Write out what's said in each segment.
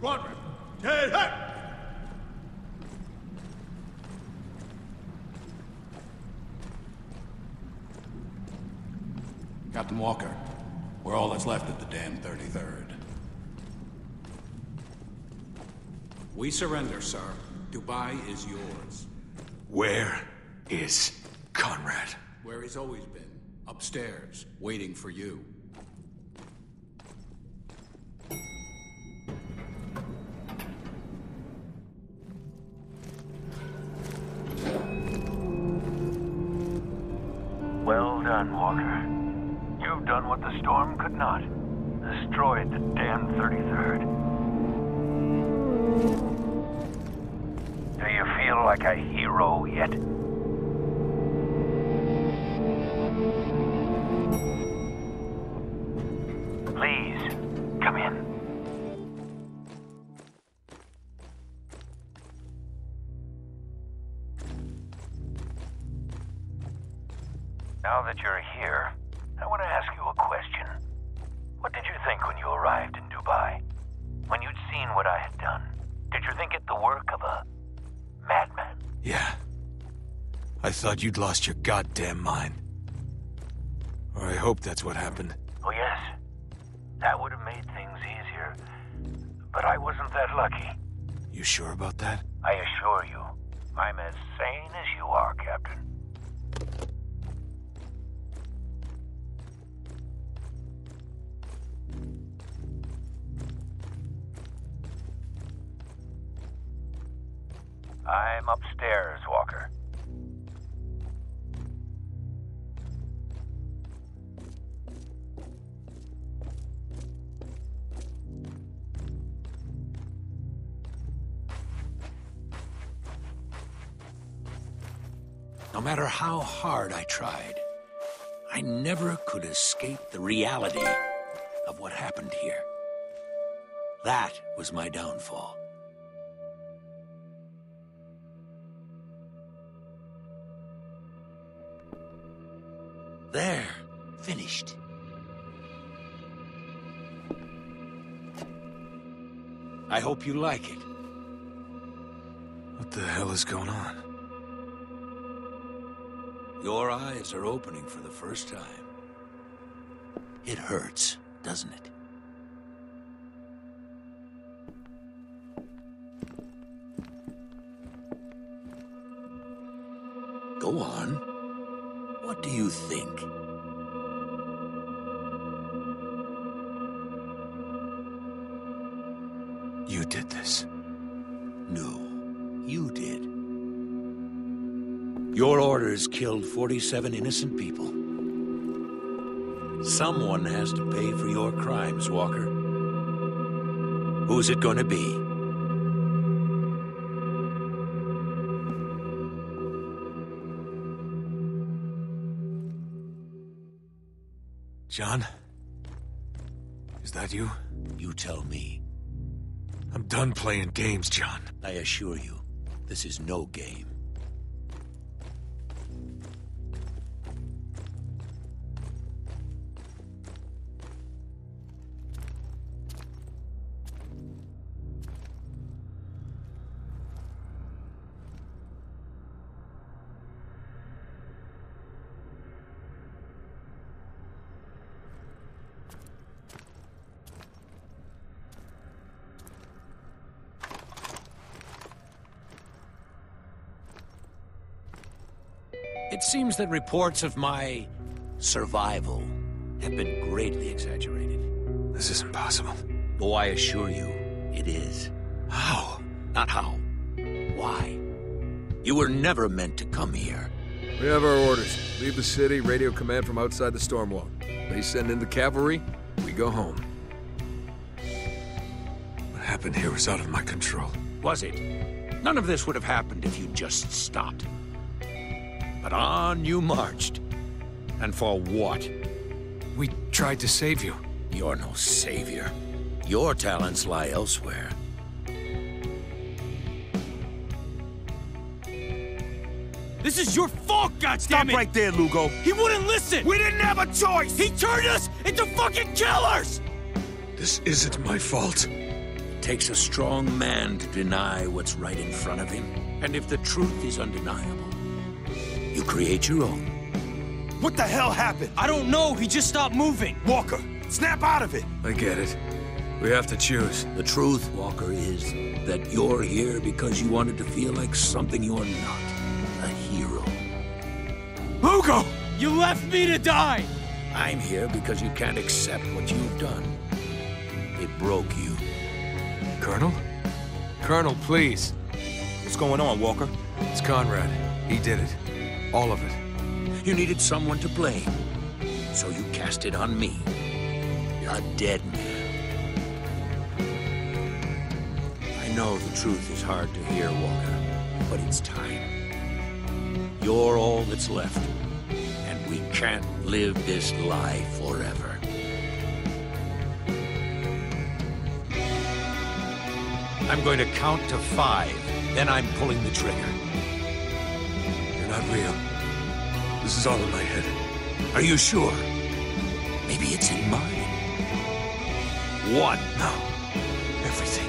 Squadron, take it! Captain Walker, we're all that's left of the damn 33rd. We surrender, sir. Dubai is yours. Where is Konrad? Where he's always been. Upstairs, waiting for you. Done, Walker. You've done what the storm could not. Destroyed the damn 33rd. Do you feel like a hero yet? Yeah. I thought you'd lost your goddamn mind. Or I hope that's what happened. Oh, yes. That would have made things easier. But I wasn't that lucky. You sure about that? I assure you, I'm as sane as you are, Captain. I'm upstairs, Walker. No matter how hard I tried, I never could escape the reality of what happened here. That was my downfall. I hope you like it. What the hell is going on? Your eyes are opening for the first time. It hurts, doesn't it? You did this. No, you did. Your orders killed 47 innocent people. Someone has to pay for your crimes, Walker. Who's it gonna be? John? Is that you? You tell me. Done playing games, John. I assure you, this is no game. It seems that reports of my survival have been greatly exaggerated. This isn't possible. Oh, I assure you, it is. How? Not how. Why? You were never meant to come here. We have our orders. Leave the city, radio command from outside the storm wall. They send in the cavalry, we go home. What happened here was out of my control. Was it? None of this would have happened if you'd just stopped. But on you marched. And for what? We tried to save you. You're no savior. Your talents lie elsewhere. This is your fault, goddammit! Stop right there, Lugo. He wouldn't listen! We didn't have a choice! He turned us into fucking killers! This isn't my fault. Take takes a strong man to deny what's right in front of him. And if the truth is undeniable, you create your own. What the hell happened? I don't know. He just stopped moving. Walker, snap out of it. I get it. We have to choose. The truth, Walker, is that you're here because you wanted to feel like something you're not. A hero. Hugo! You left me to die! I'm here because you can't accept what you've done. It broke you. Colonel? Colonel, please. What's going on, Walker? It's Konrad. He did it. All of it. You needed someone to blame. So you cast it on me. You're a dead man. I know the truth is hard to hear, Walker, but it's time. You're all that's left. And we can't live this lie forever. I'm going to count to five. Then I'm pulling the trigger. Not real. This is all in my head. Are you sure? Maybe it's in mine. One. No. Everything.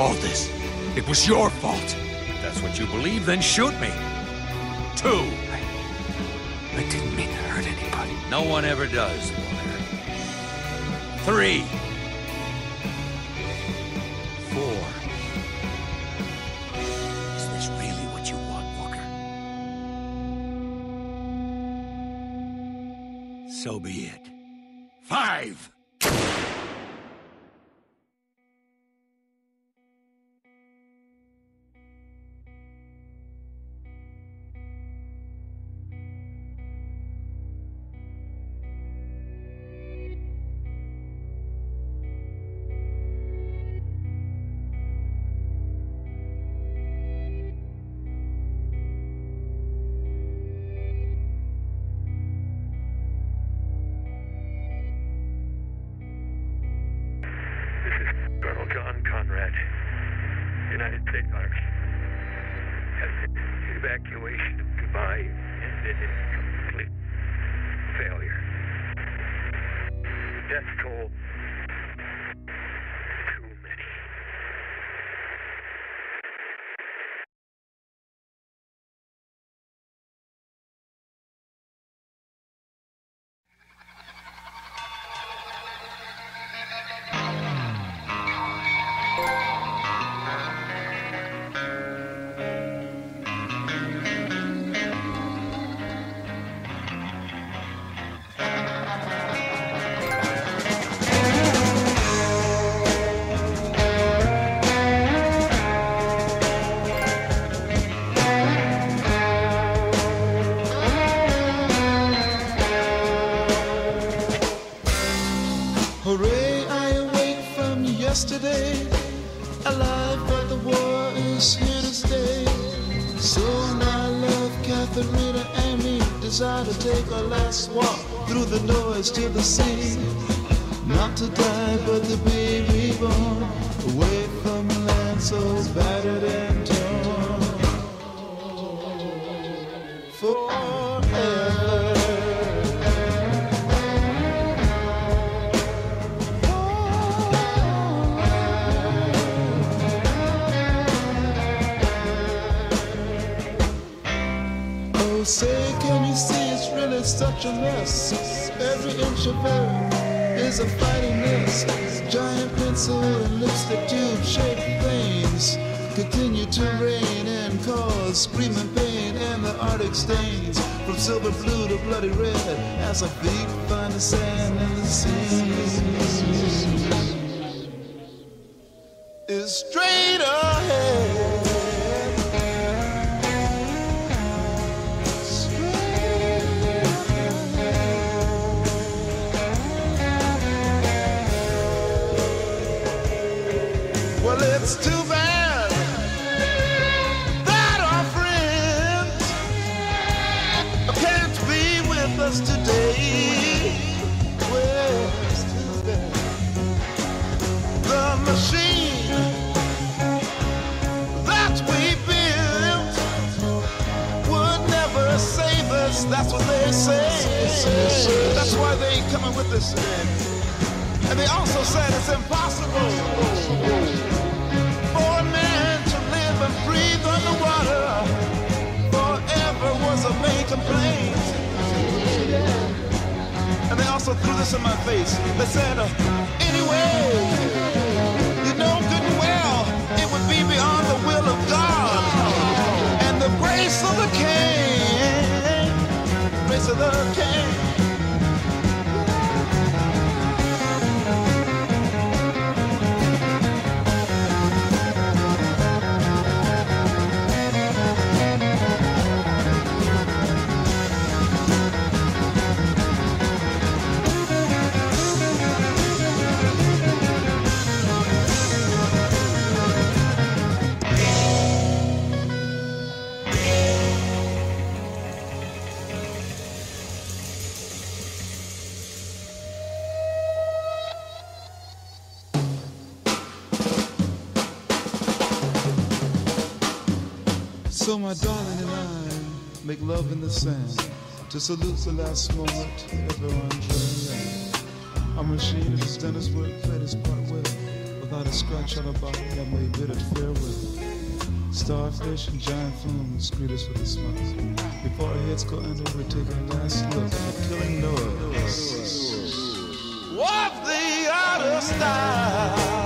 All this. It was your fault. If that's what you believe, then shoot me. Two. I didn't mean to hurt anybody. No one ever does. Three. Four. So be it. Five! The to the sea. Not to die, but to be reborn. Away from land so battered and torn. Forever. Oh, say, can you see it's really such a mess? Every inch of earth is a fighting mess. Giant pencil and lipstick tube shaped things continue to rain and cause screaming pain and the arctic stains from silver blue to bloody red as our feet find the sand in the sea. In my face. They said, uh, anyway, you know good and well it would be beyond the will of God and the grace of the King, grace of the King. My darling and I make love in the sand to salute the last moment ever on dreamland. Our machine has done its work, played its part well. Without a scratch on our body, I may bid it farewell. Starfish and giant flumes greet us with a smile. Before our heads go under, we take a last look at the killing noise of the outer style.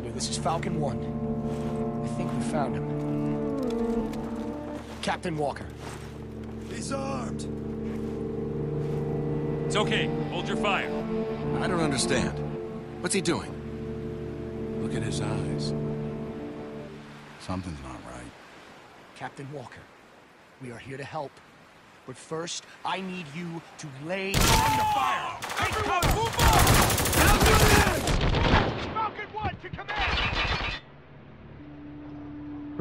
Commander, this is Falcon 1. I think we found him. Captain Walker. He's armed. It's okay. Hold your fire. I don't understand. What's he doing? Look at his eyes. Something's not right. Captain Walker, we are here to help. But first, I need you to lay on the fire. Everyone, move on! Up to the Falcon 1 to command!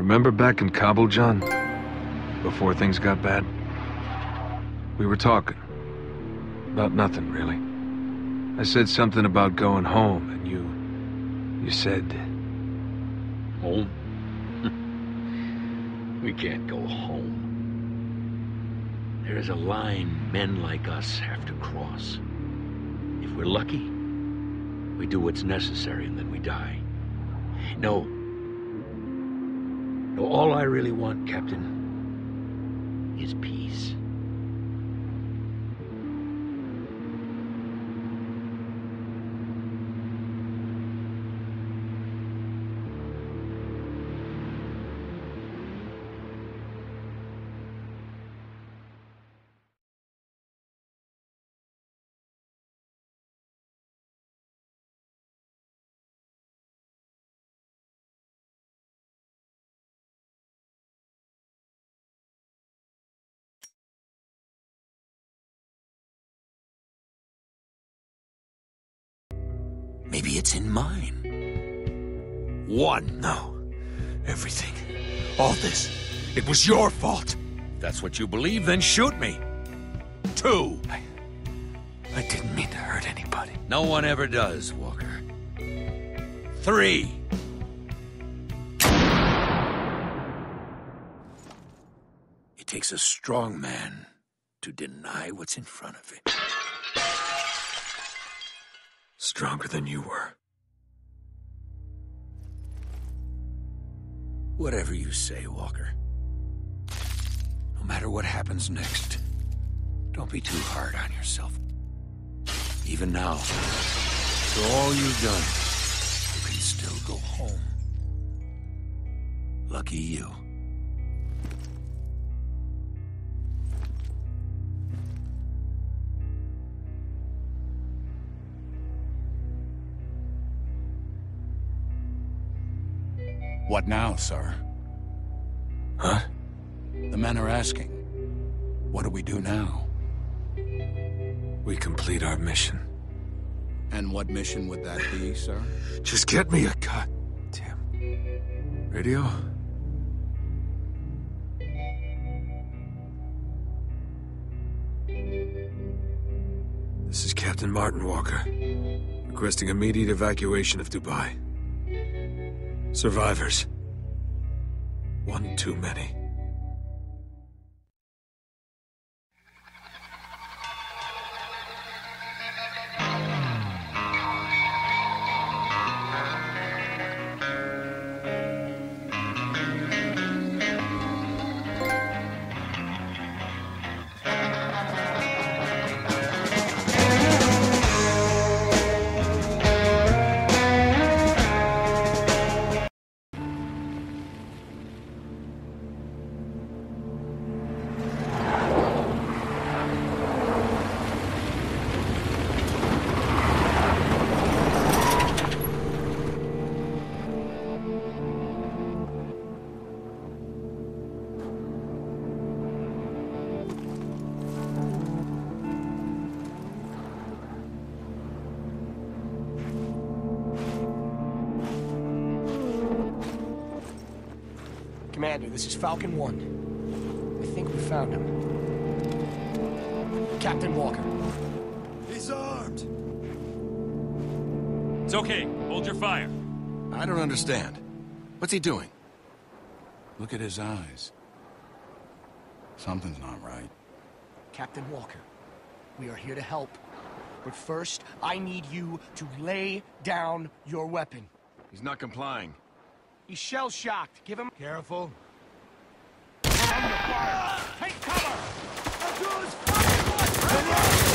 Remember back in Kabul, John? Before things got bad? We were talking. About nothing, really. I said something about going home, and you... You said... Home? we can't go home. There is a line men like us have to cross. If we're lucky, we do what's necessary and then we die. No. No, all I really want, Captain, is peace. It's in mine. One. No. Everything. All this. It was your fault. If that's what you believe, then shoot me. Two. I, I didn't mean to hurt anybody. No one ever does, Walker. Three. It takes a strong man to deny what's in front of it. Stronger than you were. Whatever you say, Walker. No matter what happens next, don't be too hard on yourself. Even now, for all you've done, you can still go home. Lucky you. What now, sir? Huh? The men are asking. What do we do now? We complete our mission. And what mission would that be, sir? Just get me a cut. goddamn radio. This is Captain Martin Walker, requesting immediate evacuation of Dubai. Survivors. One too many. This is Falcon 1. I think we found him. Captain Walker. He's armed! It's okay. Hold your fire. I don't understand. What's he doing? Look at his eyes. Something's not right. Captain Walker, we are here to help. But first, I need you to lay down your weapon. He's not complying. He's shell-shocked. Give him... Careful. Take cover! Fire in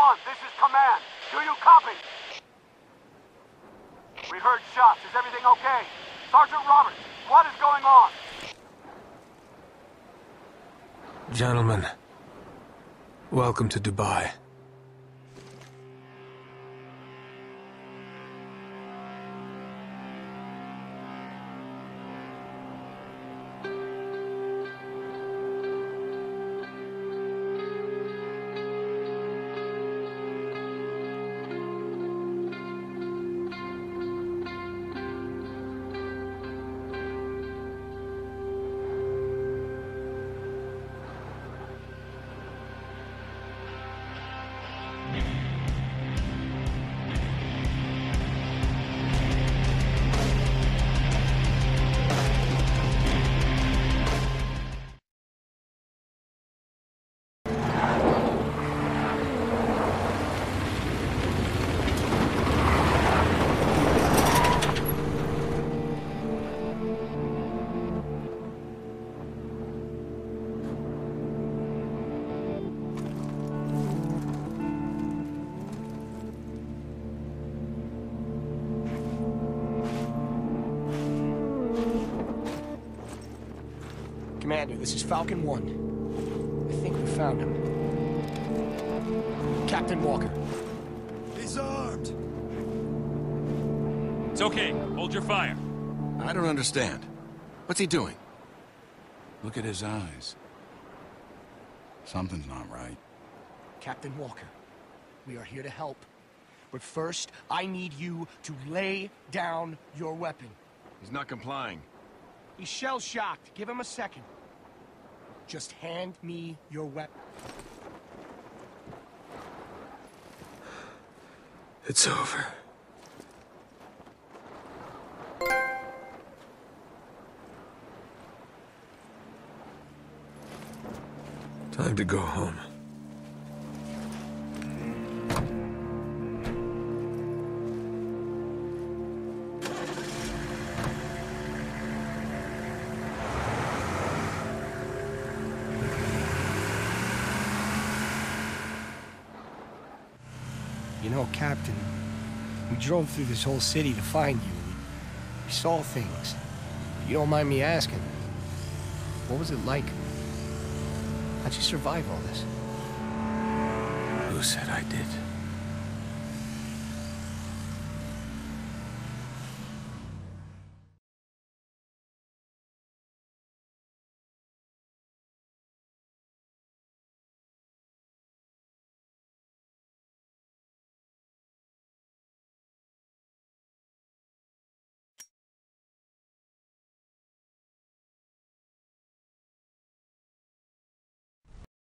1, this is Command. Do you copy? We heard shots. Is everything okay? Sergeant Roberts, what is going on? Gentlemen, welcome to Dubai. This is Falcon 1. I think we found him. Captain Walker. He's armed. It's okay. Hold your fire. I don't understand. What's he doing? Look at his eyes. Something's not right. Captain Walker, we are here to help. But first, I need you to lay down your weapon. He's not complying. He's shell-shocked. Give him a second. Just hand me your weapon. It's over. Time to go home. You know, Captain, we drove through this whole city to find you. We saw things. You don't mind me asking, what was it like? How'd you survive all this? Who said I did?